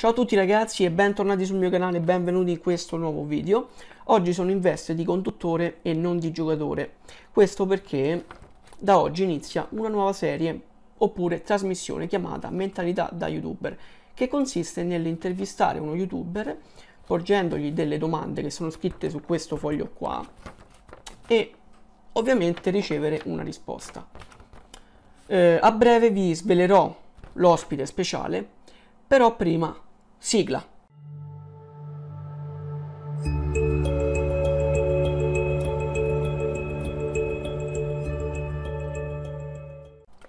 Ciao a tutti ragazzi e bentornati sul mio canale, benvenuti in questo nuovo video. Oggi sono in veste di conduttore e non di giocatore. Questo perché da oggi inizia una nuova serie oppure trasmissione chiamata Mentalità da YouTuber, che consiste nell'intervistare uno YouTuber porgendogli delle domande che sono scritte su questo foglio qua e ovviamente ricevere una risposta. Eh, a breve vi svelerò l'ospite speciale, però prima Sigla.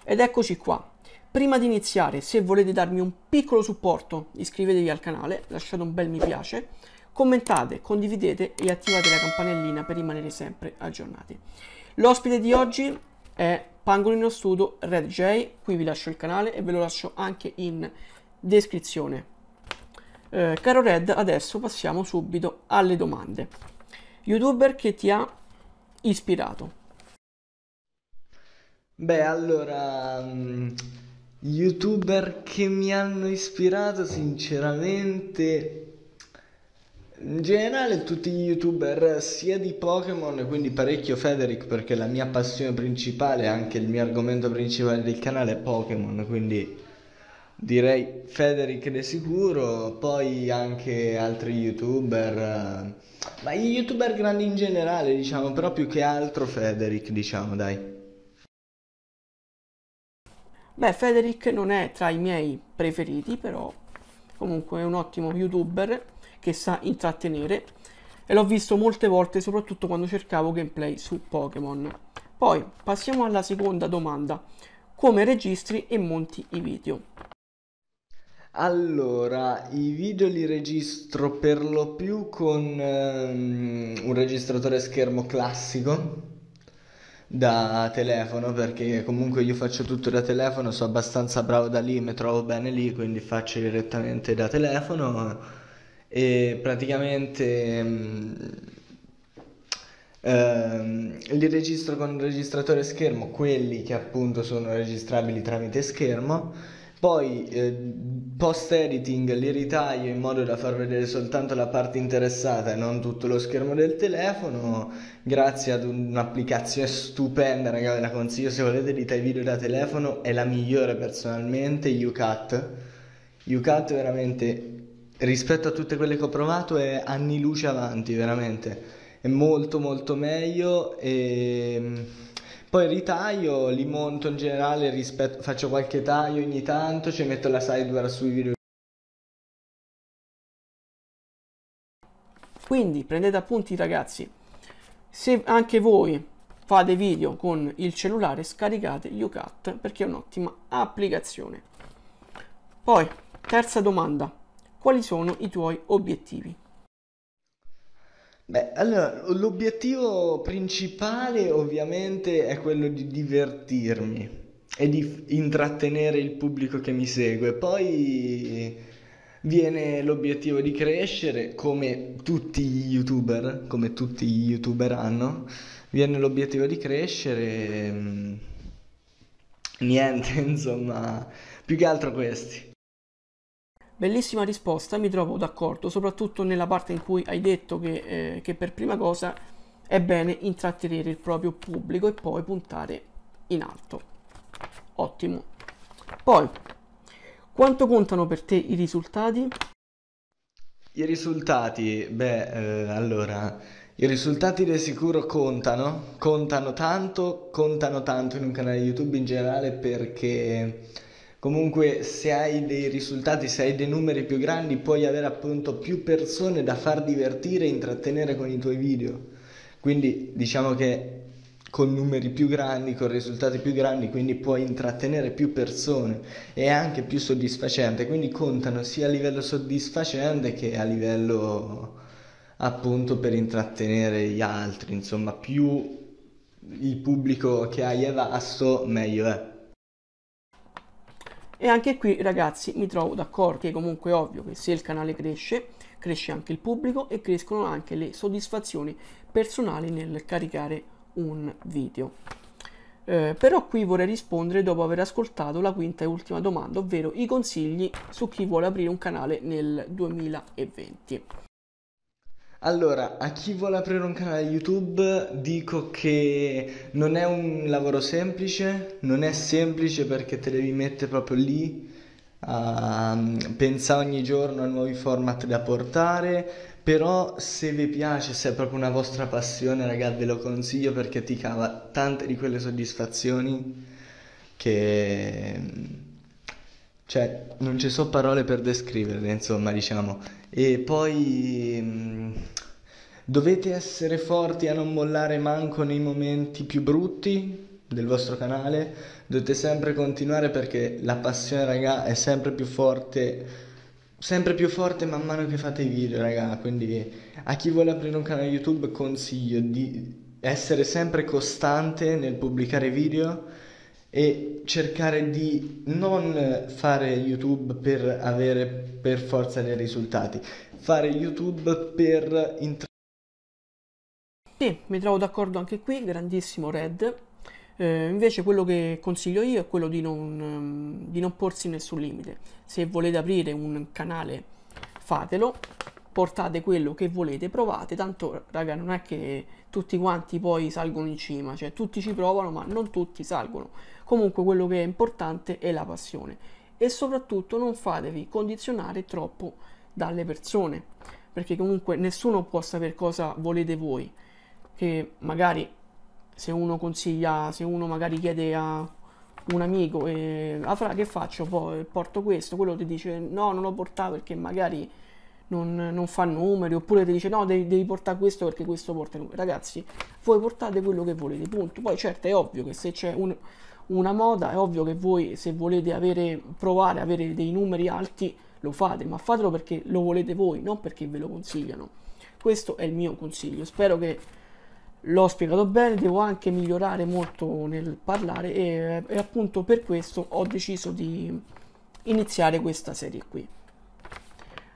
Ed eccoci qua. Prima di iniziare, se volete darmi un piccolo supporto, iscrivetevi al canale, lasciate un bel mi piace, commentate, condividete e attivate la campanellina per rimanere sempre aggiornati. L'ospite di oggi è Pangolino Studio Red J, qui vi lascio il canale e ve lo lascio anche in descrizione. Eh, caro Red, adesso passiamo subito alle domande. YouTuber che ti ha ispirato? Beh, allora, um, youtuber che mi hanno ispirato sinceramente... In generale tutti gli youtuber sia di Pokémon, quindi parecchio Federic perché la mia passione principale, anche il mio argomento principale del canale è Pokémon, quindi direi Federic di sicuro, poi anche altri youtuber, eh, ma gli youtuber grandi in generale, diciamo, però più che altro Federic, diciamo, dai. Beh, Federic non è tra i miei preferiti, però comunque è un ottimo youtuber che sa intrattenere e l'ho visto molte volte, soprattutto quando cercavo gameplay su Pokémon. Poi passiamo alla seconda domanda. Come registri e monti i video? Allora, i video li registro per lo più con ehm, un registratore schermo classico da telefono perché comunque io faccio tutto da telefono, sono abbastanza bravo da lì, mi trovo bene lì, quindi faccio direttamente da telefono. E praticamente ehm, ehm, li registro con un registratore schermo, quelli che appunto sono registrabili tramite schermo poi eh, post editing li ritaglio in modo da far vedere soltanto la parte interessata e non tutto lo schermo del telefono. Grazie ad un'applicazione stupenda ragazzi ve la consiglio se volete editare video da telefono è la migliore personalmente UCAT UCAT veramente rispetto a tutte quelle che ho provato è anni luce avanti veramente. È molto molto meglio e poi ritaglio, li monto in generale, rispetto, faccio qualche taglio ogni tanto, ci metto la sidebar sui video. Quindi prendete appunti ragazzi, se anche voi fate video con il cellulare scaricate UCAT perché è un'ottima applicazione. Poi, terza domanda, quali sono i tuoi obiettivi? Beh, allora, l'obiettivo principale ovviamente è quello di divertirmi e di intrattenere il pubblico che mi segue. Poi viene l'obiettivo di crescere, come tutti gli youtuber, come tutti gli youtuber hanno, viene l'obiettivo di crescere. Mm, niente, insomma, più che altro questi. Bellissima risposta, mi trovo d'accordo, soprattutto nella parte in cui hai detto che, eh, che per prima cosa è bene intrattenere il proprio pubblico e poi puntare in alto. Ottimo. Poi, quanto contano per te i risultati? I risultati, beh, eh, allora, i risultati di sicuro contano, contano tanto, contano tanto in un canale YouTube in generale perché Comunque se hai dei risultati, se hai dei numeri più grandi, puoi avere appunto più persone da far divertire e intrattenere con i tuoi video. Quindi diciamo che con numeri più grandi, con risultati più grandi, quindi puoi intrattenere più persone e anche più soddisfacente, quindi contano sia a livello soddisfacente che a livello appunto per intrattenere gli altri, insomma, più il pubblico che hai è vasto, meglio è. E anche qui ragazzi mi trovo d'accordo che comunque è ovvio che se il canale cresce, cresce anche il pubblico e crescono anche le soddisfazioni personali nel caricare un video. Eh, però qui vorrei rispondere dopo aver ascoltato la quinta e ultima domanda, ovvero i consigli su chi vuole aprire un canale nel 2020. Allora, a chi vuole aprire un canale YouTube dico che non è un lavoro semplice, non è semplice perché te devi mettere proprio lì a pensare ogni giorno a nuovi format da portare, però se vi piace, se è proprio una vostra passione, ragazzi, ve lo consiglio perché ti cava tante di quelle soddisfazioni che... Cioè, non ci sono parole per descriverle, insomma, diciamo. E poi mh, dovete essere forti a non mollare manco nei momenti più brutti del vostro canale. Dovete sempre continuare perché la passione, raga, è sempre più forte, sempre più forte man mano che fate i video, raga. Quindi a chi vuole aprire un canale YouTube consiglio di essere sempre costante nel pubblicare video e cercare di non fare YouTube per avere per forza dei risultati, fare YouTube per intraprendere. Sì, mi trovo d'accordo anche qui, grandissimo Red. Eh, invece quello che consiglio io è quello di non, um, di non porsi nessun limite. Se volete aprire un canale, fatelo, portate quello che volete, provate, tanto raga non è che tutti quanti poi salgono in cima, cioè tutti ci provano ma non tutti salgono. Comunque quello che è importante è la passione e soprattutto non fatevi condizionare troppo dalle persone, perché comunque nessuno può sapere cosa volete voi, che magari se uno consiglia, se uno magari chiede a un amico e ah fra che faccio poi porto questo, quello ti dice no non lo portare perché magari non, non, fa numeri oppure ti dice no devi, devi, portare questo perché questo porta numeri. Ragazzi voi portate quello che volete punto. Poi certo è ovvio che se c'è un, una moda è ovvio che voi se volete avere provare avere dei numeri alti lo fate ma fatelo perché lo volete voi non perché ve lo consigliano. Questo è il mio consiglio. Spero che l'ho spiegato bene, devo anche migliorare molto nel parlare e, e, appunto per questo ho deciso di iniziare questa serie qui.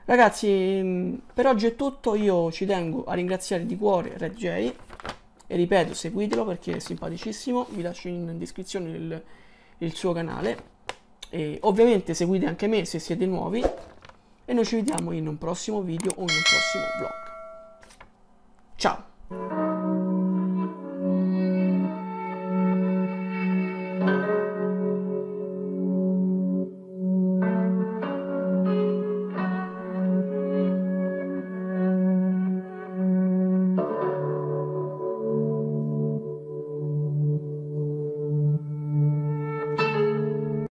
Ragazzi, per oggi è tutto, io ci tengo a ringraziare di cuore Red J. E ripeto, seguitelo perché è simpaticissimo, vi lascio in descrizione il, il suo canale. E ovviamente seguite anche me se siete nuovi. E noi ci vediamo in un prossimo video o in un prossimo vlog. Ciao!